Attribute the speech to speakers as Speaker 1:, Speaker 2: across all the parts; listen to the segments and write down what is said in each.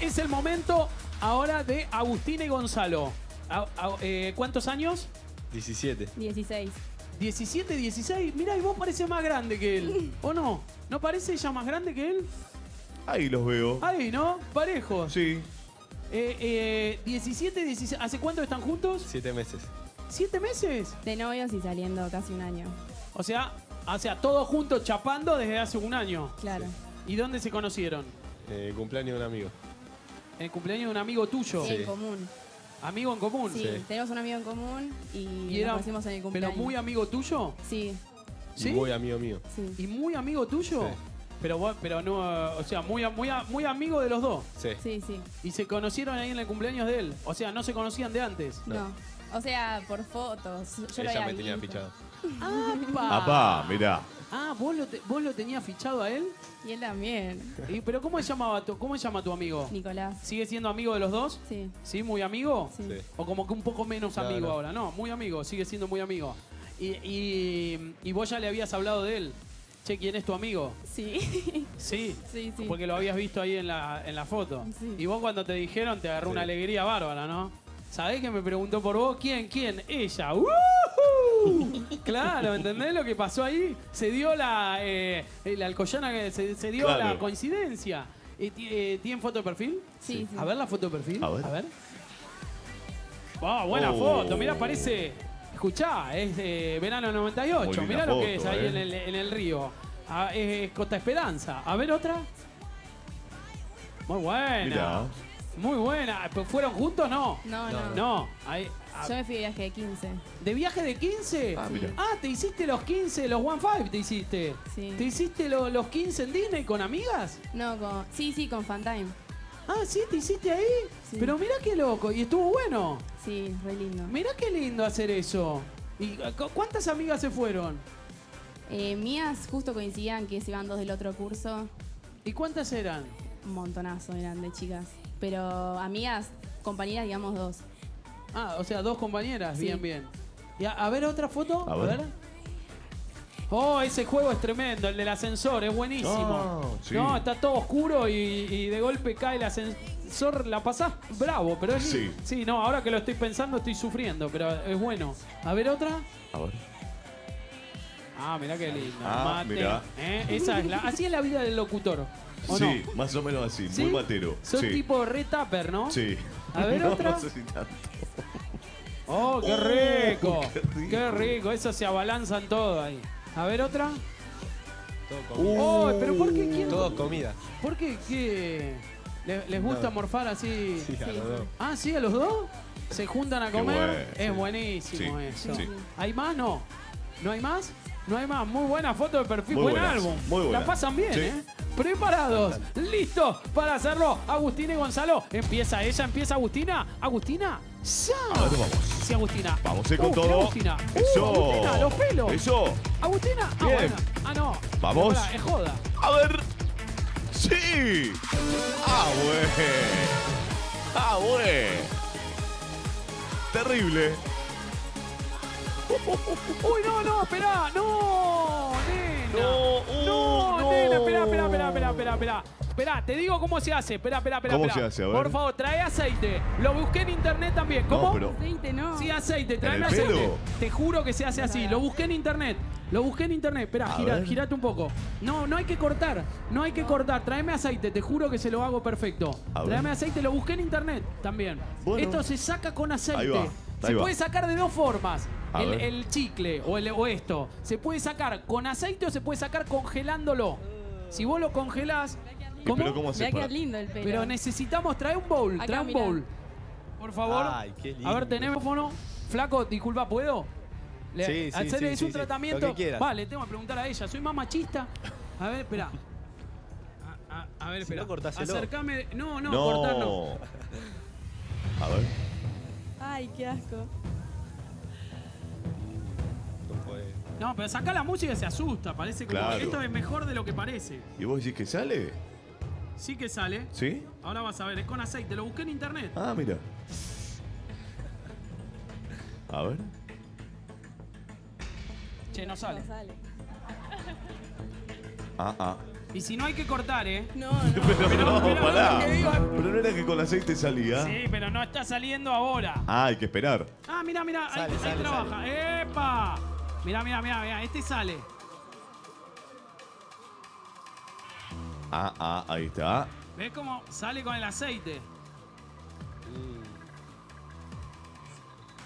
Speaker 1: Es el momento ahora de Agustina y Gonzalo. A- a- eh, ¿Cuántos años?
Speaker 2: 17.
Speaker 3: 16.
Speaker 1: 17, 16. Mirá, y vos pareces más grande que él. ¿O no? ¿No parece ella más grande que él?
Speaker 4: Ahí los veo.
Speaker 1: Ahí, ¿no? Parejos.
Speaker 4: Sí.
Speaker 1: Eh, eh, 17, 16. ¿Hace cuánto están juntos?
Speaker 2: 7 meses.
Speaker 1: ¿Siete meses?
Speaker 3: De novios y saliendo casi un año.
Speaker 1: O sea, o sea, todos juntos chapando desde hace un año.
Speaker 3: Claro.
Speaker 1: ¿Y dónde se conocieron?
Speaker 2: Eh, cumpleaños de un amigo.
Speaker 1: En el cumpleaños de un amigo tuyo.
Speaker 3: Sí, en común.
Speaker 1: Amigo en común.
Speaker 3: Sí, tenemos un amigo en común y,
Speaker 1: Y era,
Speaker 3: nos conocimos en el
Speaker 1: pero
Speaker 3: cumpleaños.
Speaker 1: muy amigo tuyo.
Speaker 3: Sí,
Speaker 1: ¿Sí?
Speaker 2: Muy amigo mío.
Speaker 3: sí.
Speaker 1: ¿Y muy amigo tuyo?
Speaker 2: Sí.
Speaker 1: Pero vos- pero no, o sea, muy, muy, muy amigo de los dos.
Speaker 2: Sí.
Speaker 3: Sí, sí.
Speaker 1: Y se conocieron ahí en el cumpleaños de él. O sea, no se conocían de antes.
Speaker 3: No. O sea, por fotos. Yo lo
Speaker 2: Ella
Speaker 3: había
Speaker 2: me tenía
Speaker 3: visto.
Speaker 2: fichado.
Speaker 1: ¡Apa!
Speaker 4: Apá, mirá.
Speaker 1: Ah, ¿vos lo, te- ¿vos lo tenías fichado a él?
Speaker 3: Y él también.
Speaker 1: Y- ¿Pero cómo se llamaba tu, cómo se llama tu amigo?
Speaker 3: Nicolás.
Speaker 1: ¿Sigue siendo amigo de los dos?
Speaker 3: Sí,
Speaker 1: ¿Sí? ¿Muy amigo?
Speaker 3: sí.
Speaker 2: Sí.
Speaker 1: ¿O como que un poco menos
Speaker 2: No,
Speaker 1: amigo
Speaker 2: no.
Speaker 1: ahora? No, muy amigo, sigue siendo muy amigo. Y, y- y vos ya le habías hablado de él. Che, ¿quién es tu amigo?
Speaker 3: Sí.
Speaker 1: Sí.
Speaker 3: Sí, sí.
Speaker 1: Porque lo habías visto ahí en la, en la foto.
Speaker 3: Sí.
Speaker 1: Y vos cuando te dijeron te agarró una alegría bárbara, ¿no? ¿Sabés que me preguntó por vos? ¿Quién? ¿Quién? Ella. ¡Woohoo! claro, ¿entendés lo que pasó ahí? Se dio la... Eh, la alcoyana que se, se dio
Speaker 4: Claro.
Speaker 1: la coincidencia. Eh, ti- eh, ¿Tienen foto de perfil?
Speaker 3: Sí, sí.
Speaker 1: A ver la foto de perfil.
Speaker 4: A ver.
Speaker 1: A ver. Ah, buena
Speaker 4: Oh.
Speaker 1: foto. Mirá, parece... Escuchá, es de verano 98.
Speaker 4: Muy linda
Speaker 1: Mirá lo que es
Speaker 4: foto,
Speaker 1: ahí
Speaker 4: eh.
Speaker 1: en, el, en el río. Ah, es Costa Esperanza. A ver otra. Muy buena.
Speaker 4: Mirá.
Speaker 1: Muy buena. ¿Pero ¿Fueron juntos? No.
Speaker 3: No, no.
Speaker 1: No. Ahí- ah,
Speaker 3: Yo me fui de viaje de 15.
Speaker 1: ¿De viaje de 15?
Speaker 4: Ah, mira.
Speaker 1: Ah, te hiciste los 15, los One Five te hiciste.
Speaker 3: Sí.
Speaker 1: ¿Te hiciste lo- los 15 en Disney con amigas?
Speaker 3: No, con... Sí, sí, con Fantime.
Speaker 1: Ah, sí, te hiciste ahí.
Speaker 3: Sí.
Speaker 1: Pero mirá qué loco. Y estuvo bueno.
Speaker 3: Sí, re lindo.
Speaker 1: Mirá qué lindo hacer eso. ¿Y cu- cuántas amigas se fueron?
Speaker 3: Eh, mías justo coincidían que se iban dos del otro curso.
Speaker 1: ¿Y cuántas eran?
Speaker 3: Un montonazo eran de chicas. Pero amigas, compañeras, digamos dos.
Speaker 1: Ah, o sea, dos compañeras.
Speaker 3: Sí.
Speaker 1: Bien, bien. Y a, a ver otra foto.
Speaker 4: A ver.
Speaker 1: Oh, ese juego es tremendo, el del ascensor, es buenísimo.
Speaker 4: Ah, sí.
Speaker 1: No, está todo oscuro y, y de golpe cae el ascensor, la pasás bravo, pero es
Speaker 4: Sí.
Speaker 1: sí, no, ahora que lo estoy pensando estoy sufriendo, pero es bueno. A ver otra.
Speaker 4: A ver.
Speaker 1: Ah, mirá qué lindo.
Speaker 4: Ah,
Speaker 1: Mate.
Speaker 4: mirá.
Speaker 1: ¿eh? Esa es la, así es la vida del locutor. ¿O
Speaker 4: Sí,
Speaker 1: no?
Speaker 4: más o menos así.
Speaker 1: ¿Sí?
Speaker 4: Muy matero.
Speaker 1: Son
Speaker 4: sí.
Speaker 1: tipo re tupper, ¿no?
Speaker 4: Sí.
Speaker 1: A ver,
Speaker 4: no,
Speaker 1: otra.
Speaker 4: No sé si tanto.
Speaker 1: Oh, qué
Speaker 4: Oh,
Speaker 1: rico.
Speaker 4: qué rico.
Speaker 1: Qué rico. Eso se abalanzan todo ahí. A ver otra.
Speaker 2: Todo comida.
Speaker 1: Oh, pero ¿por qué quién?
Speaker 2: Todo comida.
Speaker 1: ¿Por qué? ¿Qué? ¿Le- ¿Les gusta
Speaker 2: No.
Speaker 1: morfar así?
Speaker 2: Sí, a
Speaker 3: Sí.
Speaker 2: los dos.
Speaker 1: Ah, sí, a los dos. ¿Se juntan a
Speaker 4: Qué
Speaker 1: comer?
Speaker 4: bueno,
Speaker 1: es
Speaker 4: sí.
Speaker 1: buenísimo
Speaker 4: Sí,
Speaker 1: eso.
Speaker 4: sí.
Speaker 1: ¿Hay más? No. ¿No hay más? No hay más. Muy buena foto de perfil.
Speaker 4: Muy
Speaker 1: Buen
Speaker 4: buenas,
Speaker 1: álbum.
Speaker 4: muy buenas.
Speaker 1: La pasan bien,
Speaker 4: Sí.
Speaker 1: ¿eh? Preparados, listos para hacerlo. Agustina y Gonzalo. Empieza ella, empieza Agustina. Agustina, ya.
Speaker 4: A ver, vamos.
Speaker 1: Sí, Agustina.
Speaker 4: Vamos, eh, con
Speaker 1: Uh,
Speaker 4: todo.
Speaker 1: Agustina. Uh,
Speaker 4: Eso.
Speaker 1: Agustina, los pelos.
Speaker 4: Eso.
Speaker 1: Agustina. Ah,
Speaker 4: Bien.
Speaker 1: bueno. Ah, no.
Speaker 4: Vamos.
Speaker 1: Es joda.
Speaker 4: A ver. Sí. Ah, güey. Ah, güey. Terrible.
Speaker 1: Uy, no, no, esperá. No, nena.
Speaker 4: No, uh,
Speaker 1: no,
Speaker 4: no.
Speaker 1: nena, esperá, esperá, esperá, esperá, esperá, esperá. Esperá, te digo cómo se hace. Esperá, esperá, esperá.
Speaker 4: ¿Cómo
Speaker 1: esperá.
Speaker 4: se hace? A ver.
Speaker 1: Por favor, trae aceite. Lo busqué en internet también. ¿Cómo?
Speaker 4: No, pero.
Speaker 3: Aceite, no.
Speaker 1: Sí, aceite, tráeme
Speaker 4: el
Speaker 1: aceite.
Speaker 4: pelo?
Speaker 1: Te juro que se hace así. Lo busqué en internet. Lo busqué en internet. Espera,
Speaker 4: A
Speaker 1: gira, girate un poco. No, no hay que cortar. No hay que cortar. Tráeme aceite. Te juro que se lo hago perfecto. Tráeme aceite. Lo busqué en internet también.
Speaker 4: Bueno.
Speaker 1: Esto se saca con aceite.
Speaker 4: Ahí va,
Speaker 1: Se
Speaker 4: va.
Speaker 1: puede sacar de dos formas. El, chicle o, el, o esto. Se puede sacar con aceite o se puede sacar congelándolo. Si vos lo congelás.
Speaker 4: ¿Y pero cómo
Speaker 3: Me va
Speaker 4: haces
Speaker 3: a quedar
Speaker 4: para.?
Speaker 3: lindo el pelo.
Speaker 1: Pero necesitamos, trae un bowl,
Speaker 3: Acá,
Speaker 1: trae un
Speaker 3: mirá.
Speaker 1: bowl. Por favor.
Speaker 2: Ay, qué lindo.
Speaker 1: A ver, tenemos teléfono. Flaco, disculpa, ¿puedo? Le-
Speaker 2: Sí, sí,
Speaker 1: es
Speaker 2: sí,
Speaker 1: un
Speaker 2: sí.
Speaker 1: tratamiento. Vale, tengo que preguntar a ella. Soy más machista. A ver, espera. A, a- a ver,
Speaker 2: Si
Speaker 1: espera.
Speaker 2: no, cortáselo.
Speaker 1: Acercame. No, no,
Speaker 4: No.
Speaker 1: cortar no.
Speaker 4: A ver.
Speaker 3: Ay, qué asco.
Speaker 2: No,
Speaker 1: pero saca la música y se asusta. Parece como
Speaker 4: Claro.
Speaker 1: esto es mejor de lo que parece.
Speaker 4: ¿Y vos decís que sale?
Speaker 1: Sí que sale.
Speaker 4: ¿Sí?
Speaker 1: Ahora vas a ver, es con aceite. Lo busqué en internet.
Speaker 4: Ah, mira. A ver.
Speaker 1: Che, no sale.
Speaker 3: No sale.
Speaker 4: Ah, ah.
Speaker 1: Y si no hay que cortar, ¿eh?
Speaker 3: No, no.
Speaker 4: Pero,
Speaker 1: Pero-
Speaker 4: no,
Speaker 1: pero
Speaker 4: pará.
Speaker 1: lo que digo es-
Speaker 4: Pero no era que con aceite salía.
Speaker 1: Sí, pero no está saliendo ahora.
Speaker 4: Ah, hay que esperar.
Speaker 1: Ah, mira, mira, ahí,
Speaker 2: Sale,
Speaker 1: ahí
Speaker 2: sale,
Speaker 1: trabaja. ¡Epa! Mira, mira, mira, mira, este sale.
Speaker 4: Ah, ah, ahí está.
Speaker 1: ¿Ves cómo sale con el aceite?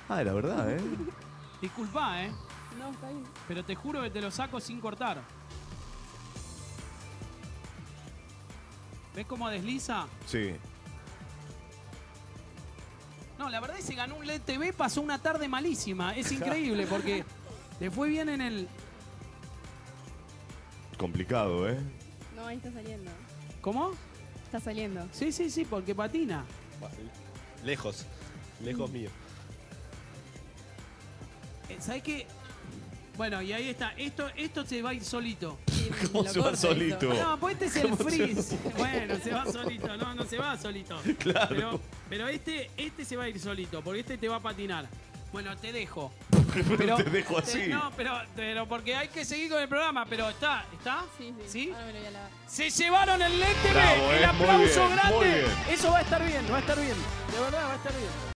Speaker 4: Ah, era verdad, ¿eh?
Speaker 1: Disculpa, ¿eh?
Speaker 3: No, está bien.
Speaker 1: Pero te juro que te lo saco sin cortar. ¿Ves cómo desliza?
Speaker 4: Sí.
Speaker 1: No, la verdad es que se ganó un LED TV, pasó una tarde malísima. Es increíble porque le fue bien en el...
Speaker 4: Complicado, ¿eh?
Speaker 3: No, ahí está saliendo.
Speaker 1: ¿Cómo?
Speaker 3: Está saliendo.
Speaker 1: Sí, sí, sí, porque patina.
Speaker 2: Lejos. Lejos mío.
Speaker 1: Eh, ¿Sabes qué? Bueno, y ahí está. Esto, esto se va a ir solito.
Speaker 4: ¿Cómo se va solito?
Speaker 3: esto.
Speaker 1: No, pues este es el freeze. Bueno, se va solito. No, no se va solito.
Speaker 4: Claro.
Speaker 1: Pero, pero este, este se va a ir solito, porque este te va a patinar. Bueno, te dejo.
Speaker 4: Pero te dejo así.
Speaker 1: no, pero, pero porque hay que seguir con el programa, pero está, ¿está?
Speaker 3: Sí, sí.
Speaker 1: ¿Sí?
Speaker 3: Ahora me lo voy a lavar.
Speaker 1: Se llevaron el LED TV.
Speaker 4: Bravo,
Speaker 1: el
Speaker 4: eh, muy
Speaker 1: aplauso
Speaker 4: bien, muy
Speaker 1: grande.
Speaker 4: bien.
Speaker 1: Eso va a estar bien, va a estar bien. De verdad, va a estar bien.